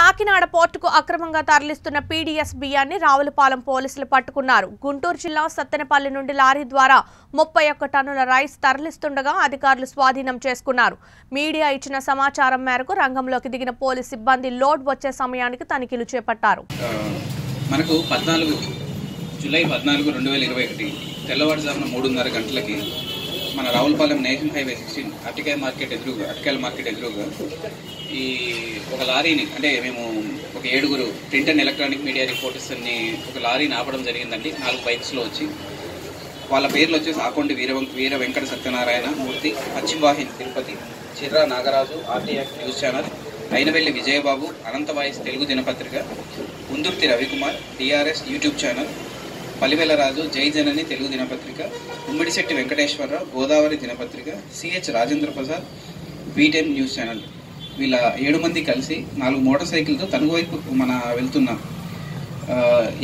కాకినాడ పోర్టుకు అక్రమంగా తరలిస్తున్న పీడీఎస్ బియ్యాన్ని రావులపాలెం పోలీసులు పట్టుకున్నారు. గుంటూరు జిల్లా సత్తెనపల్లి నుండి లారీ ద్వారా ముప్పై ఒక్క టన్నుల రైస్ తరలిస్తుండగా అధికారులు స్వాధీనం చేసుకున్నారు. మీడియా ఇచ్చిన సమాచారం మేరకు రంగంలోకి దిగిన పోలీస్ సిబ్బంది లోడ్ వచ్చే సమయానికి తనిఖీలు చేపట్టారు. మనకు పద్నాలుగు జూలై పద్నాలుగు రెండు వేల ఇరవై ఒకటి తెల్లవారుజామున మూడున్నర గంటలకి మన రావులపాలెం నేషనల్ హైవే సిక్స్టీన్ అరటికాయ మార్కెట్ ఎదురుగా అరటికాయల మార్కెట్ ఎదురుగా ఈ ఒక లారీని అంటే మేము ఒక ఏడుగురు ప్రింట్ అండ్ ఎలక్ట్రానిక్ మీడియా రిపోర్టర్స్ని ఒక లారీని ఆపడం జరిగిందండి. నాలుగు బైక్స్లో వచ్చి. వాళ్ళ పేర్లు వచ్చేసి Akondi Veera Veera Venkata Satyanarayana Murthy Paschimavahini Tirupati Chirra Nagaraju RTF news channel Ainavilli Vijayababu Anantha voice Telugu దినపత్రిక Undurthi Ravikumar TRS YouTube channel Palivelaraju Jai Janani Telugu దినపత్రిక ఉమ్మిడిశెట్టి వెంకటేశ్వరరావు గోదావరి దినపత్రిక సిహెచ్ రాజేంద్ర ప్రసాద్ వీటెం న్యూస్ ఛానల్. వీళ్ళ ఏడు మంది కలిసి నాలుగు మోటార్ సైకిల్తో తనుగు వైపు మన వెళ్తున్నాం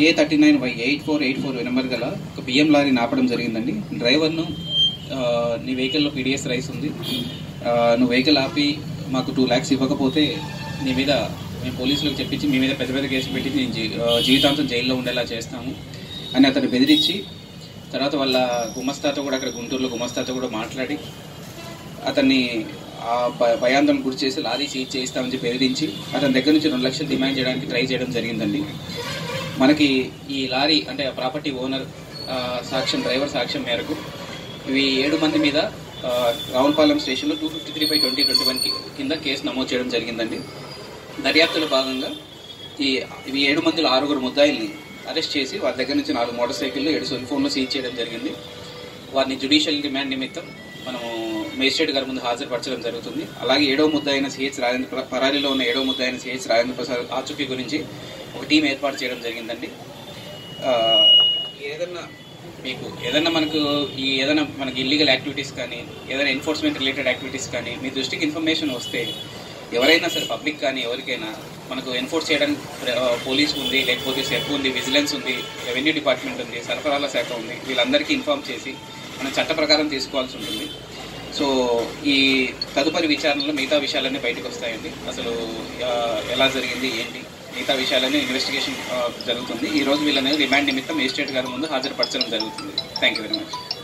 A thirty nine Y eight four eight four number గల ఒక బియ్యం లారీని ఆపడం జరిగిందండి. డ్రైవర్ను నీ వెహికల్లో పీడిఎస్ రైస్ ఉంది. నువ్వు వెహికల్ ఆపి మాకు టూ ల్యాక్స్ ఇవ్వకపోతే నీ మీద మేము పోలీసులకు చెప్పించి మీ మీద పెద్ద పెద్ద కేసు పెట్టి నేను జీవితాంతం జైల్లో ఉండేలా చేస్తాము. అని అతను బెదిరించి తర్వాత వాళ్ళ గుమస్తాతో కూడా అక్కడ గుంటూరులో గుమస్తాతో కూడా మాట్లాడి అతన్ని ఆ భయాందోళన గురి చేసి లారీ సీజ్ చేయిస్తామని చెప్పి బెదిరించి అతని దగ్గర నుంచి రెండు లక్షలు డిమాండ్ చేయడానికి ట్రై చేయడం జరిగిందండి. మనకి ఈ లారీ అంటే ప్రాపర్టీ ఓనర్ సాక్ష్యం డ్రైవర్ సాక్ష్యం మేరకు ఇవి ఏడు మంది మీద రావులపాలెం స్టేషన్లో two fifty three by twenty twenty one కింద కేసు నమోదు చేయడం జరిగిందండి. దర్యాప్తులో భాగంగా ఈ ఇవి ఏడు మందిలో ఆరుగురు ముద్దాయిల్ని అరెస్ట్ చేసి వారి దగ్గర నుంచి నాలుగు మోటార్ సైకిళ్ళు ఏడు సెల్ ఫోన్లు సీజ్ చేయడం జరిగింది. వారిని జుడిషియల్ డిమాండ్ నిమిత్తం మనము మేజిస్ట్రేట్ గారి ముందు హాజరుపరచడం జరుగుతుంది. అలాగే ఏడో ముద్ద అయిన సిహెచ్ రాజేంద్ర పరారీలో ఉన్న ఏడో ముద్ద అయిన సిహెచ్ రాజేంద్ర ప్రసాద్ ఆచూకీ గురించి ఒక టీం ఏర్పాటు చేయడం జరిగిందండి. ఏదన్నా మీకు ఏదన్నా మనకు ఈ ఏదైనా మనకి ఇల్లీగల్ యాక్టివిటీస్ కానీ ఏదైనా ఎన్ఫోర్స్మెంట్ రిలేటెడ్ యాక్టివిటీస్ కానీ మీ దృష్టికి ఇన్ఫర్మేషన్ వస్తే ఎవరైనా సరే పబ్లిక్ కానీ ఎవరికైనా మనకు ఎన్ఫోర్స్ చేయడానికి పోలీస్ ఉంది లేకపోతే సెఫ్ ఉంది విజిలెన్స్ ఉంది రెవెన్యూ డిపార్ట్మెంట్ ఉంది సరఫరాల శాఖ ఉంది వీళ్ళందరికీ ఇన్ఫార్మ్ చేసి మనం చట్ట ప్రకారం తీసుకోవాల్సి ఉంటుంది. సో ఈ తదుపరి విచారణలో మిగతా విషయాలన్నీ బయటకు వస్తాయండి. అసలు ఎలా జరిగింది ఏంటి మిగతా విషయాలన్నీ ఇన్వెస్టిగేషన్ జరుగుతుంది. ఈ రోజు వీళ్ళని రిమాండ్ నిమిత్తం మేజిస్ట్రేట్ గారి ముందు హాజరుపరచడం జరుగుతుంది. Thank you very much